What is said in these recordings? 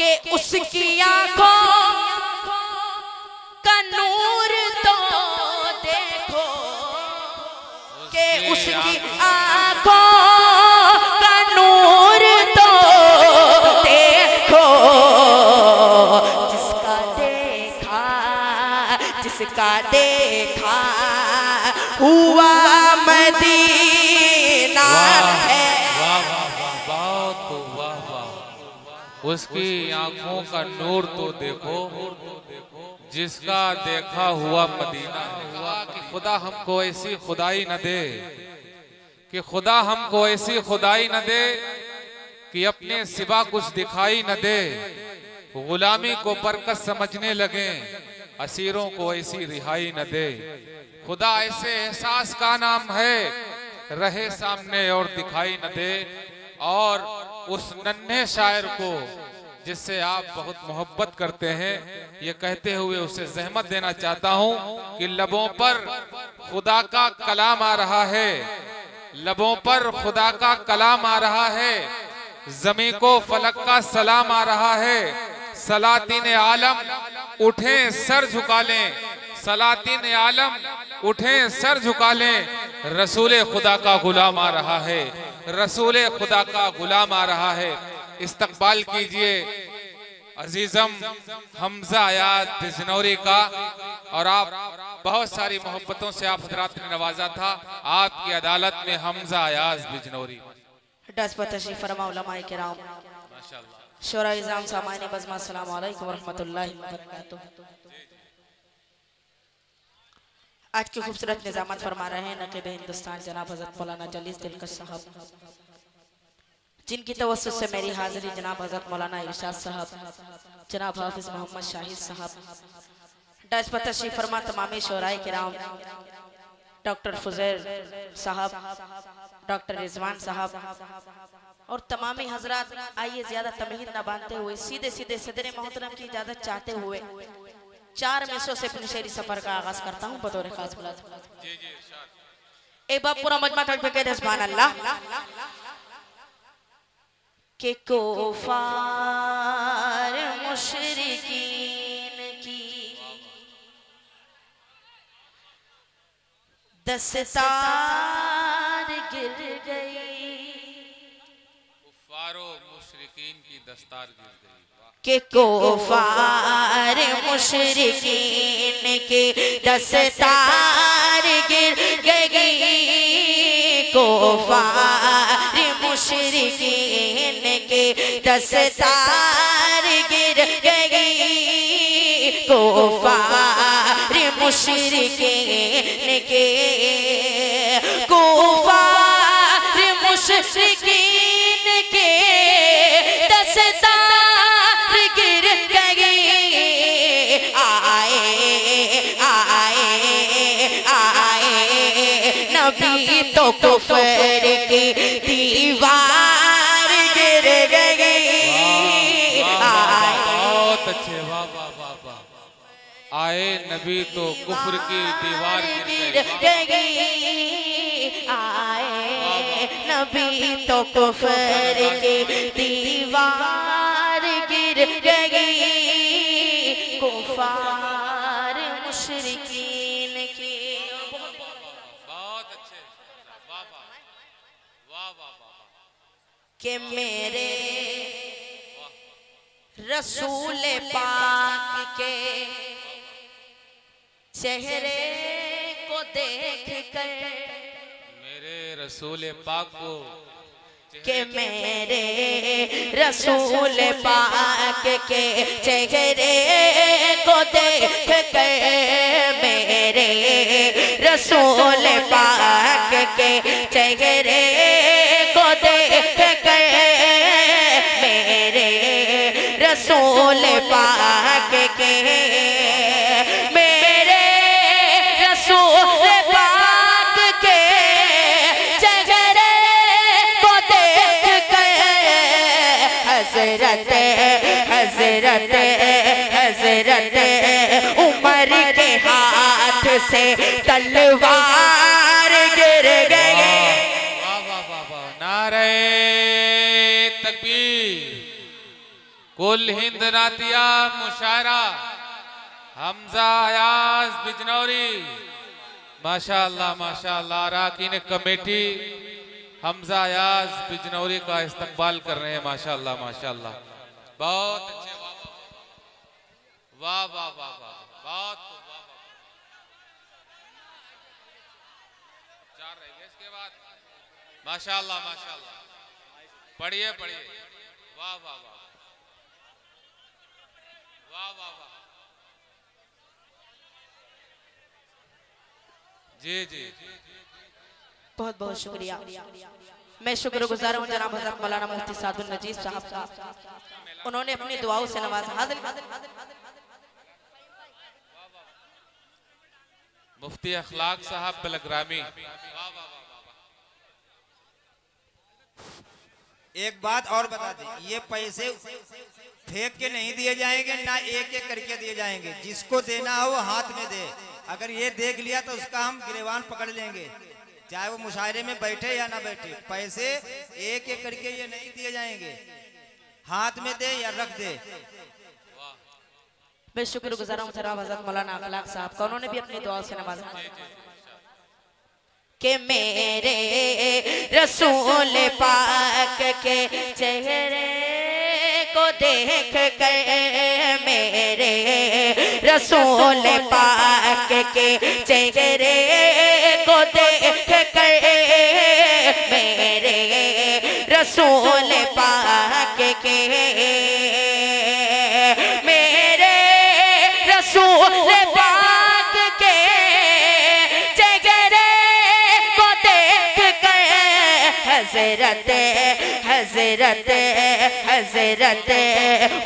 के उसकी आँखों का नूर तो देखो के उसकी आँखों का नूर तो देखो। जिसका देखा जिसका देखा, हुआ मदीना उसकी आँखों का नूर तो देखो, जिसका देखा हुआ मदीना कि खुदा हमको ऐसी खुदाई न दे, कि खुदा हमको ऐसी खुदाई न दे, कि अपने सिवा कुछ दिखाई न दे। गुलामी को बरकत समझने लगे, असीरों को ऐसी रिहाई न दे। खुदा ऐसे एहसास का नाम है, रहे सामने और दिखाई न दे, और उस नन्हे शायर को, जिससे आप बहुत मोहब्बत करते हैं, ये कहते हुए उसे जहमत देना चाहता हूँ कि लबों पर खुदा का कलाम आ रहा है। लबों पर खुदा का कलाम आ रहा है। जमी को फलक का सलाम आ रहा है। सलातीन आलम, उठे सर झुका लें। सलातीन आलम, उठे सर झुका लें। रसूल खुदा का गुलाम आ रहा है। रसूल खुदा का गुलाम आ रहा है। इस्तकबाल कीजिए। अजीजम हमजा आयात बिजनौरी का। और आप बहुत सारी मोहब्बतों से आप हजरात ने नवाजा था। आपकी अदालत में हमजा आयाज बिजनौरी शोरा इज़ाम सामान्य बज़मा अस्सलाम वालेकुम व रहमतुल्लाहि व बरकातुहू आज की खूबसूरत निजामत फरमा रहे हैं नकीब हिंदुस्तान जनाब हज़रत मौलाना जलीस दिलकश साहब। जिनकी तवस्सुस से मेरी हाजिरी जनाब हज़रत मौलाना इरशाद साहब जनाब हाफिज मोहम्मद शाहिद साहब। डस पर तशरीफ़ फरमा तमामी शोराय किराम डॉक्टर फुजैर साहब डॉक्टर रिजवान साहब और तमामी हजरात आइए ज़्यादा तमहीद न बांधते हुए सीधे सीधे सदर मोहतरम की इजाज़त चाहते हुए। चार मिसों से अपने शहरी सफ़र का आगाज़ करता हूँ बतौर खास बुला एक बार पूरा मजमा तक पे कह सुभान अल्लाह के कोफार मुशरिकीन की दस्तार गिर गई। कुफारो मुशरिकीन की दस्तार गिर गई। के कोफार मुशरिकीन के दस्तार गिर गई। कोफार मुशरिकीन के दस्तार गिर गई। कोफार मुशरिकीन के कोफार मुशरिकीन तो कुफर की दीवार गिर गई। बहुत अच्छे वाह वाह वाह वाह। आए नबी तो कुफर की दीवार गिर गई। आए नबी तो कुफर की दीवार गिर गई। कुफार मुशरिकीन की बहुत अच्छे वाह वाह वाह वाह वाह के मेरे रसूल पाक के चेहरे को देख कर मेरे रसूल पाक को के मेरे रसूल पाक के चेहरे को देख कर मेरे रसूल पाक के चेहरे रसूल पाक के मेरे रसूल पाक के चेहरे को देख कर हज़रत हज़रत हज़रत उमर के हाथ से तलवार कुल हिंद नातिया मुशायरा, हमजा, अयाज, बिजनौरी। माशाल्लाह माशाल्लाह, अराकीन कमेटी, हमजा, अयाज, बिजनौरी का इस्तकबाल कर रहे हैं, माशाल्लाह माशाल्लाह। बहुत अच्छे वाह वाह वाह वाह बहुत माशाल्लाह माशाल्लाह। पढ़िए पढ़िए। वाह वाह वाह। वाह वाह वाह। जी जी। बहुत बहुत शुक्रिया। मैं शुक्रगुजार हूँ जनाब हज़रत मौलाना मुफ्ती सादुल नजीब साहब। का उन्होंने अपनी दुआओं से नवाजा हाजिर मुफ्ती अखलाक साहब बलग्रामी एक बात और बता दें, ये पैसे फेंक के नहीं दिए जाएँगे, ना एक एक करके दिए जाएँगे। जिसको देना हो, हाथ में दे। अगर ये देख लिया तो उसका हम गिरेवान पकड़ लेंगे। चाहे वो मुशायरे में बैठे या ना बैठे, पैसे एक एक करके ये नहीं दिए जाएँगे। हाथ में दे या रख दे। मैं शुक्रगुजार हूँ मौलाना अखलाक साहब। उन्होंने भी अपनी दुआओं से नवाजा कि मेरे रसूल पाक के चेहरे को देख कर मेरे रसूल पाक के चेहरे को देख कर मेरे रसूल पाक के हज़रत हज़रत हज़रत,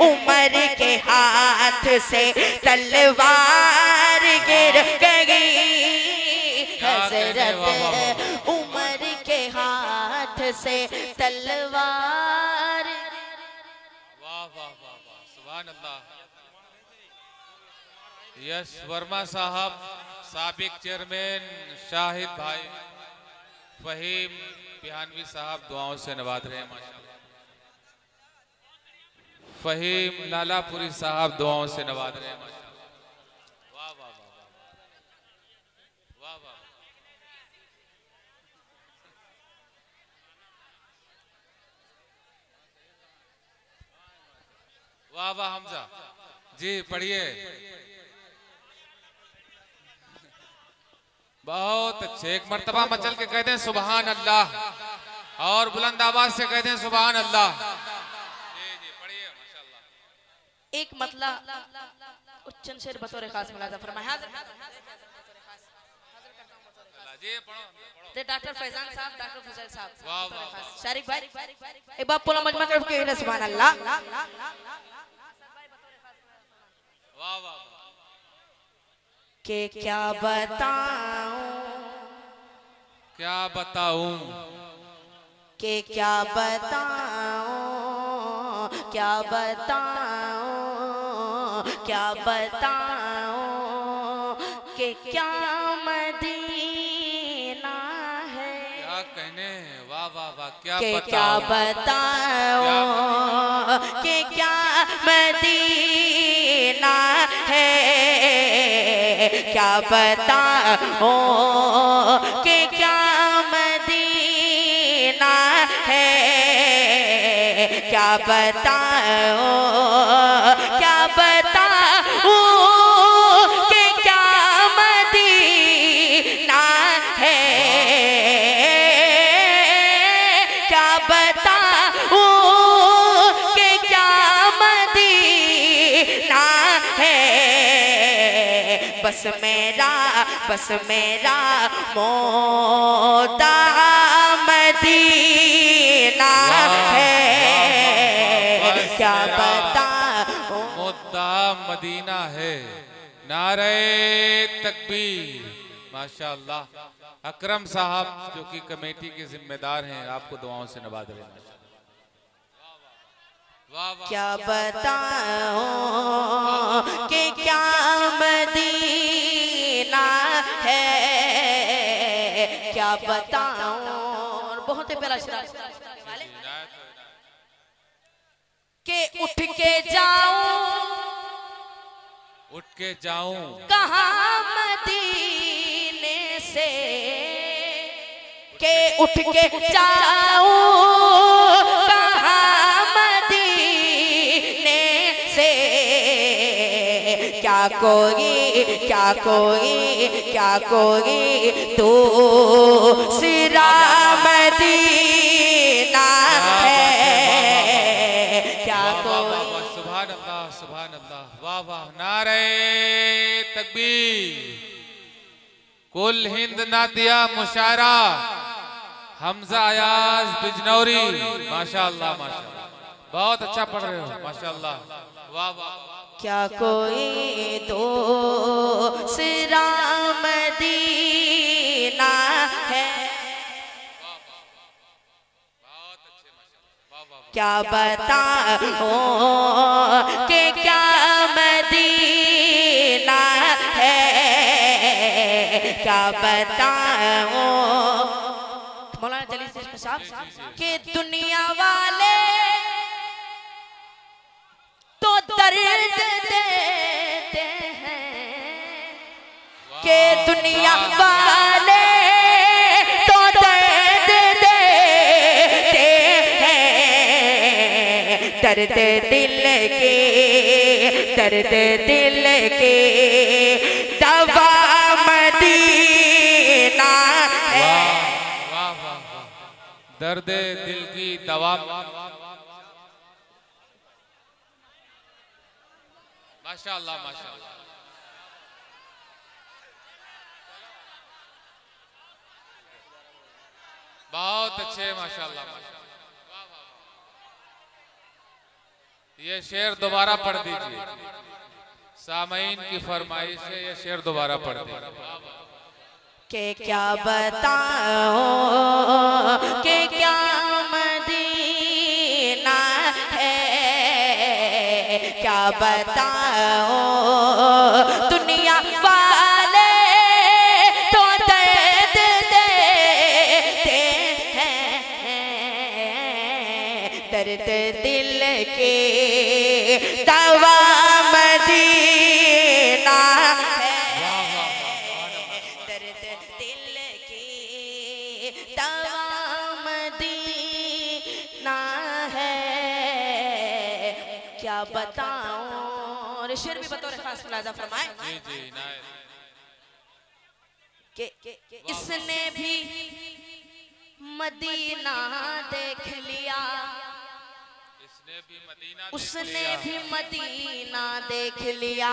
उमर के हाथ से तलवार गिर गई। हज़रत, उमर के हाथ से तलवार यश वर्मा साहब, साबिक चेयरमैन, शाहिद भाई, फहीम बिहानवी साहब दुआओं से नवाज़ रहे हैं फहीम लालापुरी साहब दुआओं से नवाज़ रहे हैं वाह वाह हमजा। जी, पढ़िए। बहुत अच्छे, एक मरतबा मचल के कहते हैं सुबहान अल्लाह। और बुलंद आवाज़ से कहते हैं सुबहान अल्लाह जी जी पढ़िए माशाल्लाह एक मतलब उच्चन शेर बतौर खास मुलाजा फरमाया ते डॉक्टर फैजान साहब डॉक्टर फजल साहब। शारिक भाई एक बार पूरा मजमा कर के सुभान अल्लाह वाह वाह वाह के क्या बताऊँ क्या बताऊँ के क्या बताऊँ? क्या बताऊँ? क्या बताऊँ? के क्या मदीना है? क्या कहने वाह वाह वाह क्या के क्या बताऊँ? बताऊँ? के क्या मदीना है? क्या बताऊँ? के क्या क्या बताओ क्या बताऊँ के क्या मदीना है? क्या बताऊँ कि क्या मदीना है? बस मेरा बस मेरा मोदा मदीना है क्या मुद्दा मदीना है नारे तकबीर माशाल्लाह अकरम साहब जो कि कमेटी के जिम्मेदार हैं आपको दुआओं से नवाज़ रहे हैं वाह वाह क्या बताऊँ कि क्या मदीना है बताऊँ। बहुत ही प्यारा शेर। इनायत इनायत। के उठ के जाओ जाऊँ। उठ के जाऊँ। कहा मदीने से? के उठ के जाऊँ। क्या कोई क्या कोई क्या कोई तू सिरा मदीना है। क्या वाह वाह वाह कोई वाह सुभान अल्लाह सुभान अल्लाह वाह वाह नारे तकबीर। कुल हिंद ना दिया मुशायरा हमजा अयाज बिजनौरी। माशाअल्लाह माशाअल्लाह बहुत अच्छा पढ़ रहे हो माशाअल्लाह वाह वाह। क्या कोई तो सिरा मदीना है? क्या बताओ के क्या मदीना है? क्या बताओ मौलाना जली साहब कि दुनिया वाले दर्द देते हैं। कि दुनिया वाले तो दर्द देते हैं। दर्द दिल के दर्द दिल के दवा मदीना है। दर्द दिल की दवा। माशाअल्लाह माशाअल्लाह बहुत अच्छे वाह, वाह। ये शेर दोबारा पढ़ दीजिए। सामईन की फरमाइश है ये शेर दोबारा पढ़ दीजिए। के क्या बताओ के क्या क्या बताओ फरमाए जी कि कि इसने भी मदीना देख लिया। इसने भी मदीना उसने भी मदीना देख लिया।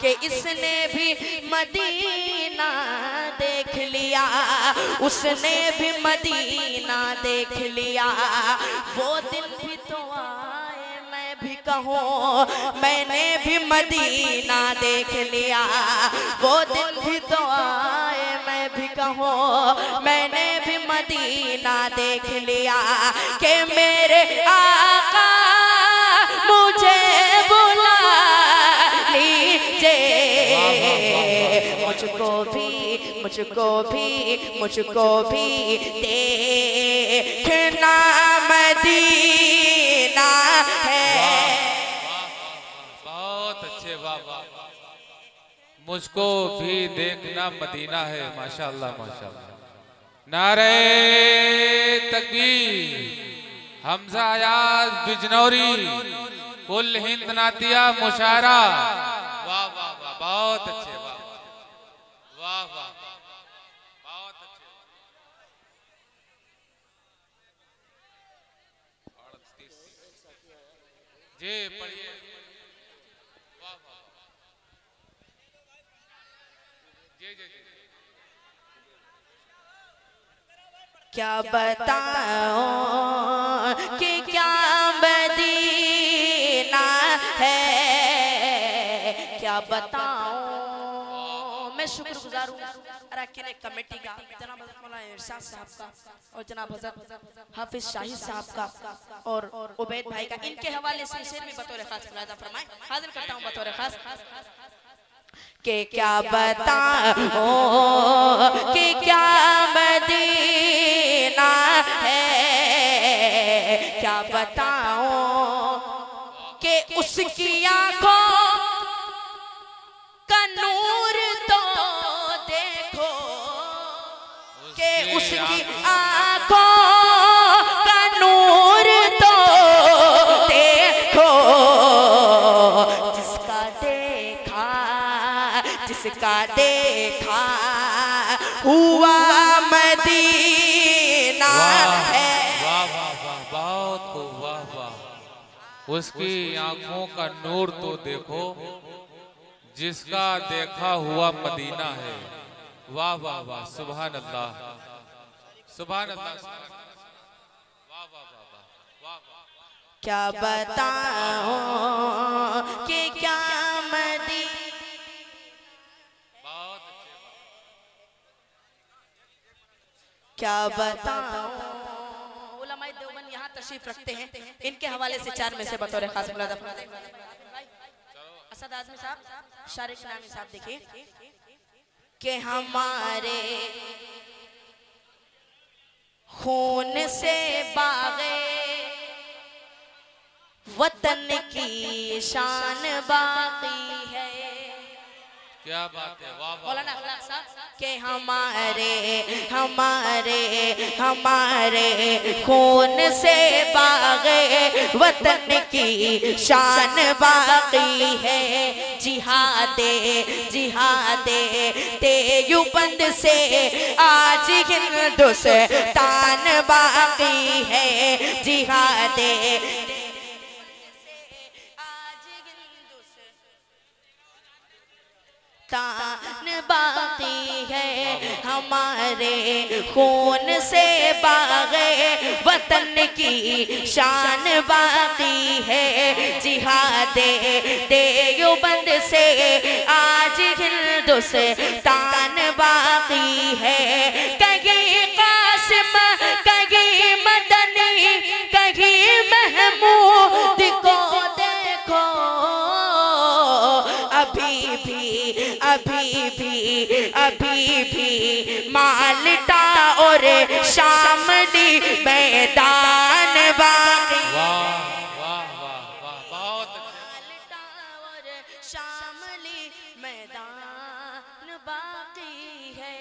कि इसने भी मदीना देख लिया। उसने भी मदीना देख लिया। वो दिन कहूँ, मैंने भी मदीना देख लिया। वो दिन भी तो आए, मैं भी कहूँ, मैंने भी मदीना देख लिया कि मेरे आका मुझे बुला लीजिए। मुझको भी मुझको भी मुझको भी देखना मदीना। मुझको भी देखना मदीना है माशाअल्लाह माशाअल्लाह नारे तकबीर, हमजा अयाज बिजनौरी, कुल हिंद नातिया मुशायरा। वाह वाह वाह, बहुत अच्छे वाह वाह वाह, बहुत अच्छे। जी, पढ़िए वाह वाह जी जी जी क्या बताओ कि क्या मदीना है? क्या बताओ मैं शुक्रगुजार हूँ। कमेटी का, जनाब इरशाद साहब का और जनाब हाफिज शाहिद साहब का और उबैद भाई का, इनके हवाले से बतौर खास फरमाए। हाजिर करता हूँ बतौर खास कि क्या बताओ कि क्या मदीना है? क्या बताओ के उसकी आँखों का नूर जिसका देखा। हुआ मदीना है। बहुत खूब वाह वाह। उसकी आँखों का नूर तो देखो जिसका देखा हुआ मदीना है। वाह वाह वाह सुभान अल्लाह सुभान अल्लाह क्या बताओ कि क्या क्या बताऊँ? उलमाए देवबंद यहाँ तशरीफ़ रखते हैं। इनके हवाले से चार में से बतौर खास मुलादा असद आजमी साहब शारिक नामी साहब देखिए। कि हमारे खून से बागे वतन की शान बाकी क्या बात है? वाह वाह मौलाना के हमारे हमारे हमारे खून से बागे वतन की शान बाकी है। जिहादे जिहादे तेयुबंद से आज हिंदुस्तान बाकी है। जिहादे तान बाकी है। हमारे खून से बागे वतन की शान बाकी है। जिहादे देयुबंद से आज हिंदुस्तान बाकी है। भी अभी भी माल्टा और शामली मैदान बाकी। मैदान है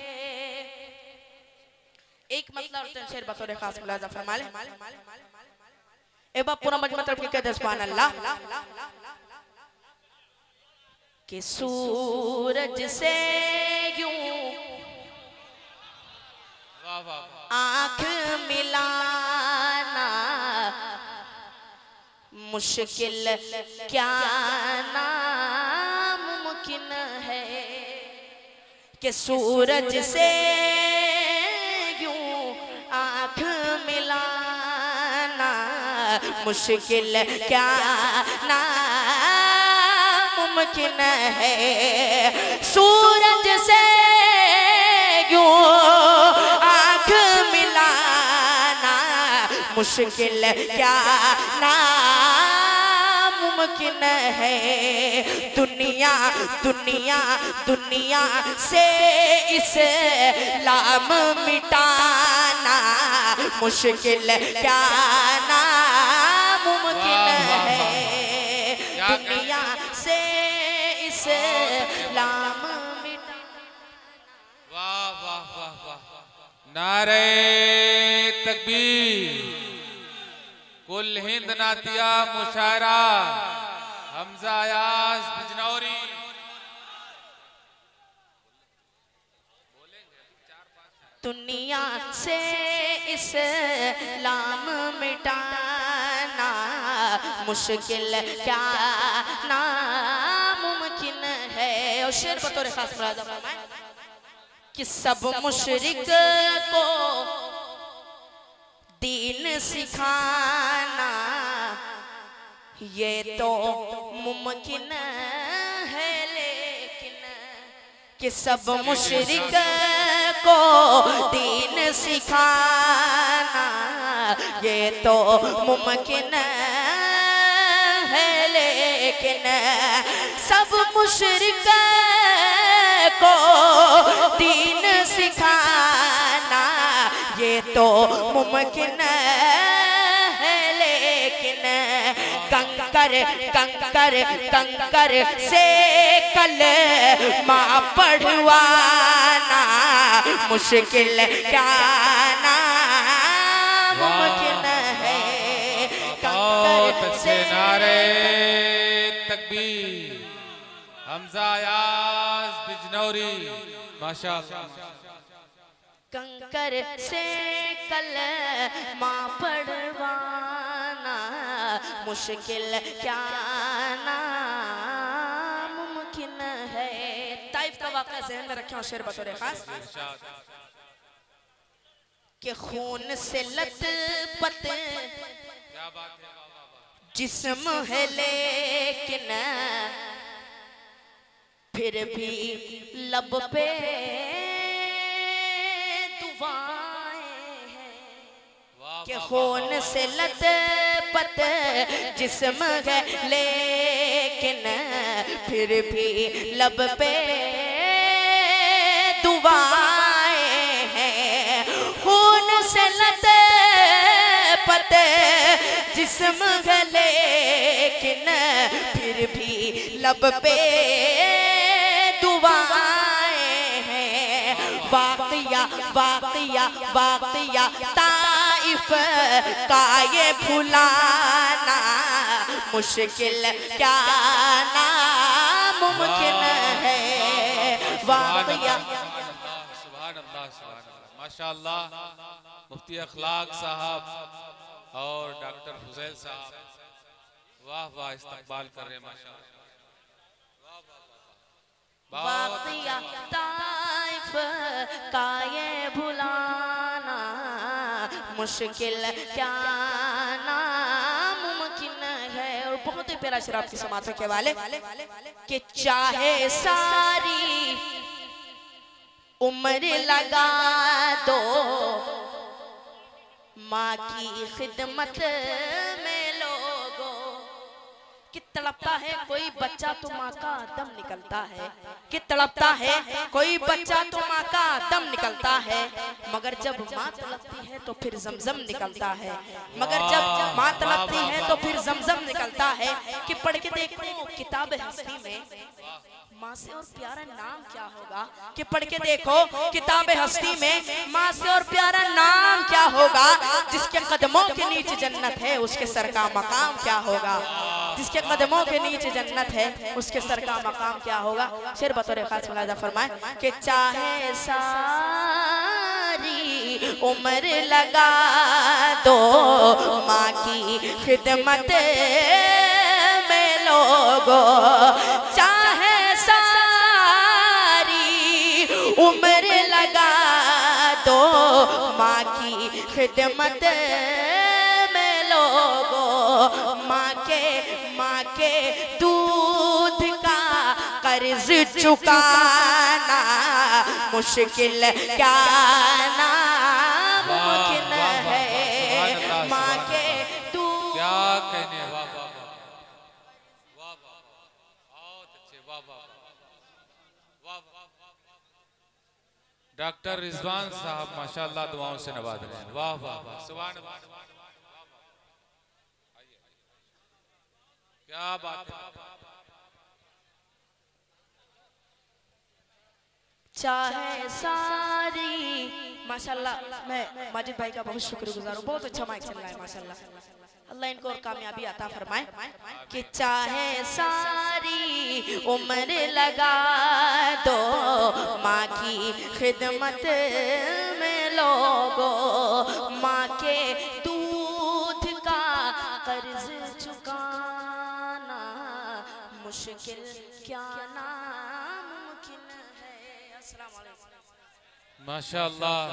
एक मतलब और बतौर खास मुलाजा फरमा ले एक बार पूरा मजमा तरफ़ के सुभान अल्लाह सूरज से यूँ आँख मिलाना मुश्किल क्या नामुमकिन है कि सूरज से यूँ आँख मिलाना मुश्किल क्या नामुमकिन है? सूरज से मुश्किल क्या नामुमकिन है? दुनिया दुनिया दुनिया से इस लाम मिटाना मुश्किल क्या नामुमकिन है? दुनिया से इस्लाम मिटाना। वाह वाह वाह वाह। नारे तकबीर। कुल हिंद नातिया मुशायरा, हमजा यास बिजनौरी। दुनिया से इस्लाम मिटाना मुश्किल क्या नामुमकिन है? और शेर बतौर खास फरमाए कि सब मुशरिक को सिखाना। ये तो मुमकिन है लेकिन कि सब मुशरिक को दीन सिखाना। ये तो मुमकिन है लेकिन सब मुशरिक को तो मुमकिन है लेकिन कंकर कंकर कंकर से कल माँ पढ़वाना मुश्किल क्या नामुमकिन है कंकर से नारे तकबीर हमजा याज बिजनौरी माशाल्लाह। कंकर से कल माँ पढ़वाना, मुश्किल क्या नामुमकिन है? ताइफ का वाक़ा जहन में रखें शेर बतौर खास। के खून से बात है जिस्म है लेकिन फिर भी लब पे के खून से लत पत, जिसम है लेकिन फिर भी लब पे दुआएँ हैं। खून से लथपथ जिसम है लेकिन फिर भी लब पे दुआएँ हैं। वाकया वाकया वाकया ताइफ का ये भुलाना मुश्किल क्या नामुमकिन है वाकया माशाल्लाह मुफ्ती अखलाक साहब और डॉक्टर फुजैल साहब वाह वाह इस्तकबाल कर रहे हैं माशाल्लाह का ये भुलाना मुश्किल। क्या नामुमकिन है? और बहुत ही प्यारा शराब की समातों के वाले, कि चाहे सारी उम्र लगा दो, माँ की खिदमत में लोगो तड़पता है कोई बच्चा तो माँ का दम निकलता है कि तड़पता है कोई बच्चा तो माँ का दम निकलता है मगर जब माँ तड़पती है तो फिर जमजम निकलता है मगर जब माँ तड़पती है तो फिर जमजम निकलता है कि पढ़ के देखो किताब हस्ती में माँ से और प्यारा नाम क्या होगा कि पढ़ के देखो किताब हस्ती में माँ से और प्यारा नाम क्या होगा जिसके कदमों के नीचे जन्नत है उसके सर का मकाम क्या होगा जिसके कदमों के नीचे जन्नत है, उसके सर का मकाम क्या होगा? शेर बतौर खास मुलाजा फरमाए कि चाहे सारी उम्र लगा दो, माँ की खिदमत में लोगो। चाहे सारी उम्र लगा दो, माँ की खिदमत माँ के माँ के दूध का कर्ज चुकाना मुश्किल क्या वाह, है माँ के दूध क्या कहने अच्छे डॉक्टर रिजवान साहब माशाल्लाह दुआओं से नवाज़ रहे हैं वाह वाह वाह अल्लाह आइए, आइए। क्या बात है? चाहे सारी, माशाल्लाह, मैं माजिद भाई का बहुत शुक्रगुजार हूँ। बहुत अच्छा माइक चल रहा है, माशाल्लाह। अल्लाह इनको और कामयाबी आता फरमाए कि चाहे सारी उम्र लगा दो, माँ की खिदमत में लोगो, माँ मुश्किल क्या नामुमकिन है? माशाल्लाह।